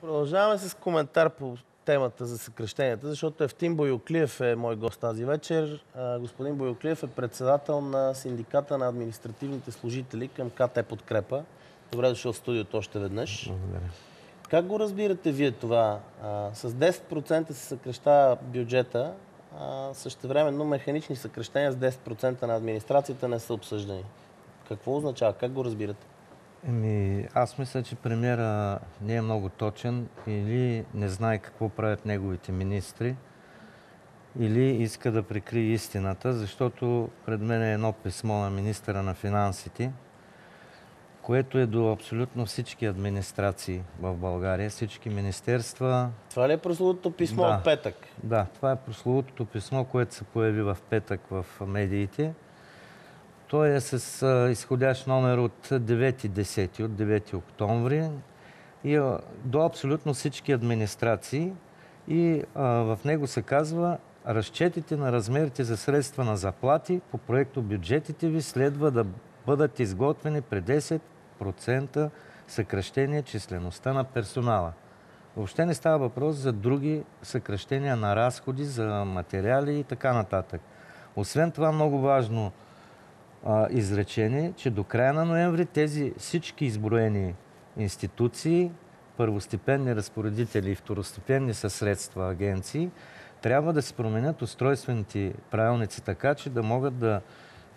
Продължаваме с коментар по темата за съкръщенията, защото Евтин Бойоклиев е мой гост тази вечер. Господин Бойоклиев е председател на синдиката на административните служители към КТ Подкрепа. Добре дошъл в студиото още веднъж. Благодаря. Как го разбирате вие това? с 10% се съкрещава бюджета, а същевременно механични съкрещения с 10% на администрацията не са обсъждани. Какво означава? Как го разбирате? Еми, аз мисля, че премиера не е много точен или не знае какво правят неговите министри, или иска да прикрие истината, защото пред мен е едно писмо на министра на финансите, което е до абсолютно всички администрации в България, всички министерства. Това ли е прословутото писмо да, от петък? Да, това е прословутото писмо, което се появи в петък в медиите. Той е с изходящ номер от 9-10, от 9 октомври и до абсолютно всички администрации. И а, в него се казва разчетите на размерите за средства на заплати по проекто бюджетите ви следва да бъдат изготвени при 10% съкръщение числеността на персонала. Въобще не става въпрос за други съкръщения на разходи, за материали и така нататък. Освен това, много важно – а, изречение, че до края на ноември тези всички изброени институции, първостепенни разпоредители и второстепенни със средства агенции, трябва да се променят устройствените правилници така, че да могат да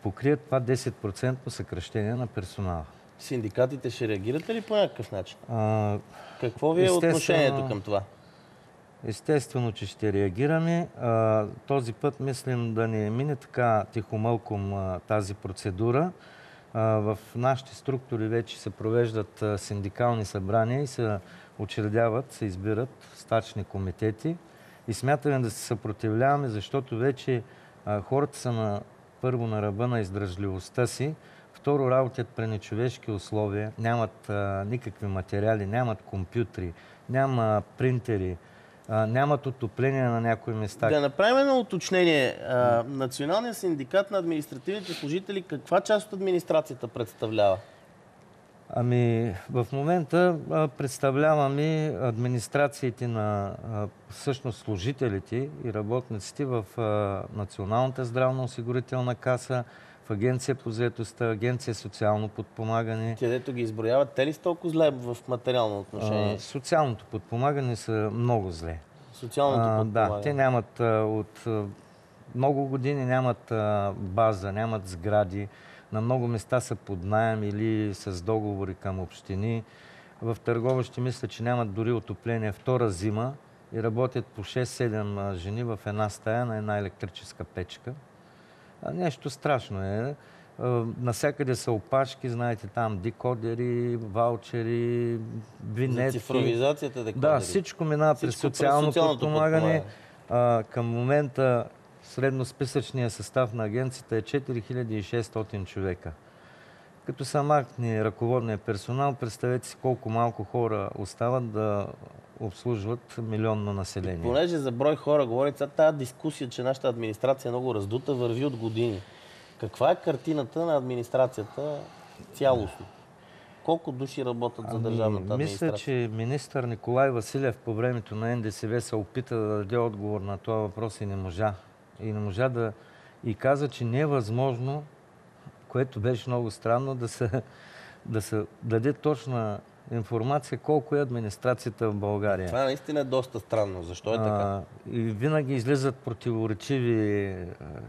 покрият това 10% съкръщение на персонала. Синдикатите ще реагирате ли по някакъв начин? А, Какво ви е отношението към това? Естествено, че ще реагираме. Този път мислим да не мине така тихомълком тази процедура. В нашите структури вече се провеждат синдикални събрания и се учредяват, се избират стачни комитети. И смятаме да се съпротивляваме, защото вече хората са на, първо на ръба на издръжливостта си, второ работят при нечовешки условия, нямат никакви материали, нямат компютри, няма принтери, нямат отопление на някои места. Да направим едно уточнение. Националният синдикат на административните служители каква част от администрацията представлява? Ами, в момента представляваме администрациите на всъщност служителите и работниците в Националната здравноосигурителна каса, в Агенция по заедостта, Агенция социално подпомагане. Те, дето ги изброяват, те ли са толкова зле в материално отношение? А, социалното подпомагане са много зле. Социалното а, подпомагане? Да, те нямат а, от много години нямат а, база, нямат сгради. На много места са под найем или с договори към общини. В търговище мисля, че нямат дори отопление втора зима и работят по 6-7 жени в една стая на една електрическа печка. Нещо страшно е. Насякъде са опашки, знаете, там декодери, ваучери, винетки. За цифровизацията декодери. Да, всичко минава през социално подпомагане. към момента средносписъчния състав на агенцията е 4600 човека. Като са махни ръководния персонал, представете си колко малко хора остават да обслужват милионно население. Понеже за брой хора говорите, тази дискусия, че нашата администрация е много раздута, върви от години. Каква е картината на администрацията цялостно? Колко души работят за ами, държавната администрация? Мисля, че министър Николай Василев по времето на НДСВ се опита да даде отговор на това въпрос и не можа. И не можа да... И каза, че не е възможно, което беше много странно, да се, да се даде точна информация колко е администрацията в България. Това наистина е доста странно. Защо е така? А, и винаги излизат противоречиви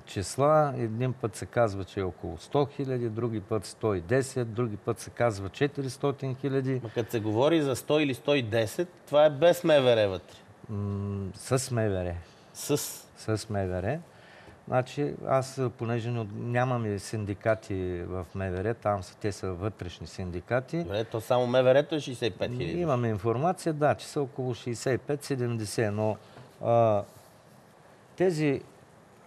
числа. Един път се казва, че е около 100 хиляди, други път 110, други път се казва 400 хиляди. Ма като се говори за 100 или 110, това е без МВР вътре. М- с МВР. С? С МВР. Значи аз, понеже нямаме синдикати в МВР, там са, те са вътрешни синдикати. Добре, то само МВР-то е 65 хиляди. Имаме информация, да, че са около 65-70, но а, тези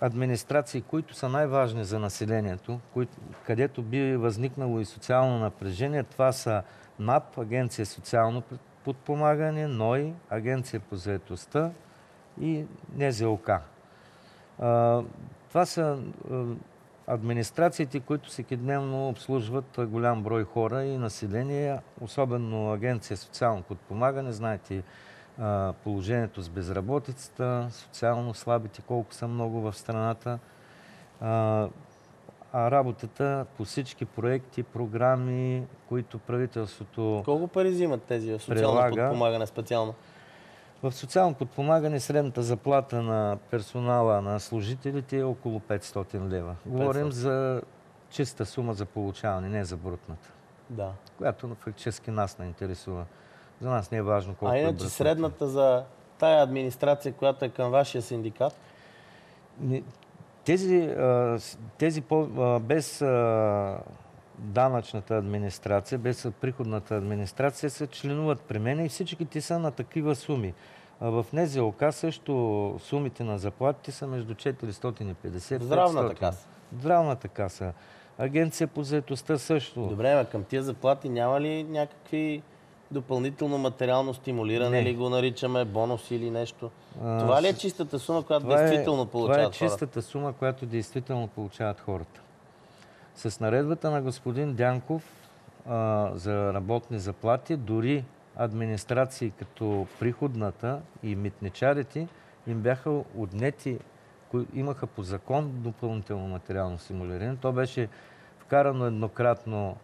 администрации, които са най-важни за населението, които, където би възникнало и социално напрежение, това са НАП, Агенция социално подпомагане, НОИ, Агенция по заедостта и НЗОК. Това са администрациите, които всекидневно обслужват голям брой хора и население, особено Агенция социално подпомагане, знаете положението с безработицата, социално слабите, колко са много в страната. А, работата по всички проекти, програми, които правителството. Колко пари взимат тези социално прилага, подпомагане специално? В социално подпомагане средната заплата на персонала на служителите е около 500 лева. 500. Говорим за чиста сума за получаване, не за брутната. Да. Която фактически нас не интересува. За нас не е важно колко А иначе е средната за тая администрация, която е към вашия синдикат? Тези, тези без данъчната администрация, без приходната администрация се членуват при мен и всички са на такива суми. В НЗОК също сумите на заплатите са между 450 и Здравната каса. Здравната каса. Агенция по заедостта също. Добре, а към тия заплати няма ли някакви допълнително материално стимулиране или го наричаме бонус или нещо? А, това ли е чистата сума, която е- действително е, получават хората? Това е чистата сума, която действително получават хората. С наредбата на господин Дянков а, за работни заплати, дори администрации като приходната и митничарите им бяха отнети, имаха по закон допълнително материално стимулиране. То беше вкарано еднократно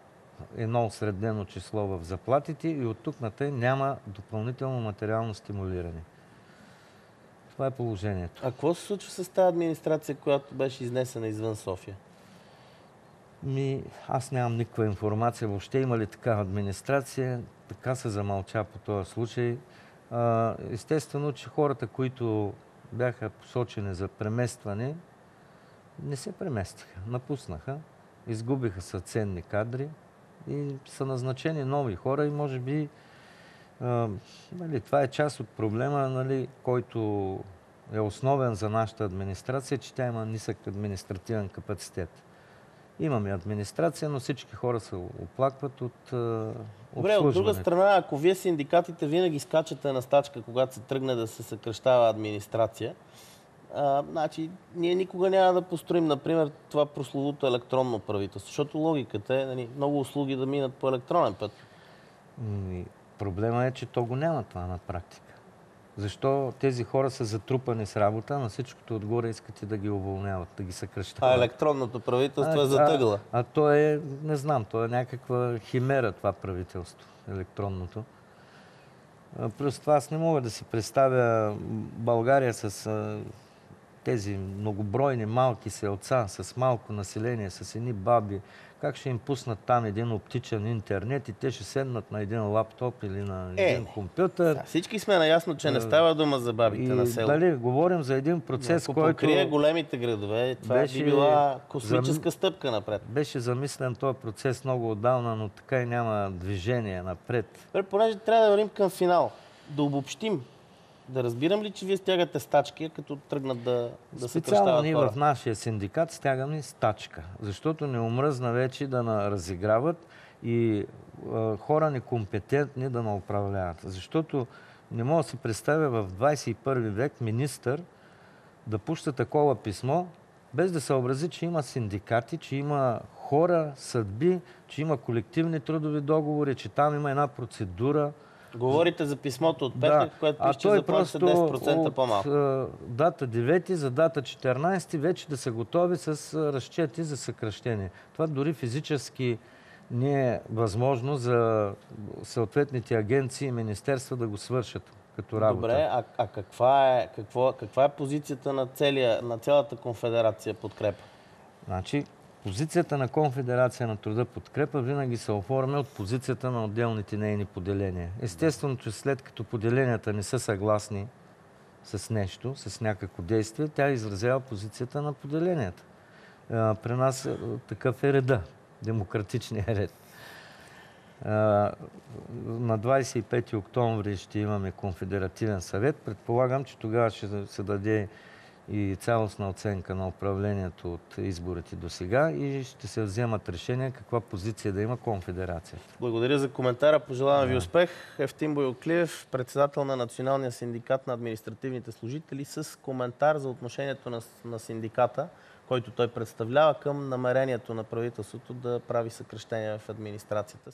едно осреднено число в заплатите и от тук на тъй няма допълнително материално стимулиране. Това е положението. А какво се случва с тази администрация, която беше изнесена извън София? Ми, аз нямам никаква информация. Въобще има ли такава администрация? Така се замълча по този случай. А, естествено, че хората, които бяха посочени за преместване, не се преместиха. Напуснаха. Изгубиха са ценни кадри и са назначени нови хора и може би а, нали, това е част от проблема, нали, който е основен за нашата администрация, че тя има нисък административен капацитет. Имаме администрация, но всички хора се оплакват от Добре, от друга страна, ако вие синдикатите винаги скачате на стачка, когато се тръгне да се съкръщава администрация, а, значи, ние никога няма да построим, например, това прословото електронно правителство, защото логиката е нали, много услуги да минат по електронен път. Проблема е, че то го няма това на практика. Защо тези хора са затрупани с работа, на всичкото отгоре искате да ги уволняват, да ги съкръщават? А електронното правителство а, е затъгла. А, а то е, не знам, то е някаква химера това правителство, електронното. Плюс това аз не мога да си представя България с тези многобройни малки селца с малко население, с едни баби, как ще им пуснат там един оптичен интернет и те ще седнат на един лаптоп или на е, един компютър. Да, всички сме наясно, че не е, става дума за бабите и, на село. Дали, говорим за един процес, Ако който... покрие големите градове, това беше, би била космическа зам... стъпка напред. Беше замислен този процес много отдавна, но така и няма движение напред. Понеже трябва да вървим към финал. Да обобщим да разбирам ли, че вие стягате стачки, като тръгнат да, да се Специално ние в нашия синдикат стягаме стачка, защото не омръзна вече да на разиграват и а, хора некомпетентни да на управляват. Защото не мога да си представя в 21 век министър да пуща такова писмо, без да съобрази, че има синдикати, че има хора, съдби, че има колективни трудови договори, че там има една процедура, Говорите за писмото от петък, да. което пише, че заплаща 10% по-малко. дата 9 за дата 14 вече да са готови с разчети за съкръщение. Това дори физически не е възможно за съответните агенции и министерства да го свършат като работа. Добре, а, а каква, е, какво, каква е позицията на, целия, на цялата конфедерация подкрепа? Значи, Позицията на Конфедерация на труда подкрепа винаги се оформя от позицията на отделните нейни поделения. Естествено, че след като поделенията не са съгласни с нещо, с някакво действие, тя изразява позицията на поделенията. При нас такъв е реда, демократичния ред. На 25 октомври ще имаме конфедеративен съвет. Предполагам, че тогава ще се даде и цялостна оценка на управлението от изборите до сега и ще се вземат решения каква позиция да има конфедерацията. Благодаря за коментара. Пожелавам ви успех. Ефтим Бойоклиев, председател на Националния синдикат на административните служители с коментар за отношението на, на синдиката който той представлява, към намерението на правителството да прави съкрещения в администрацията.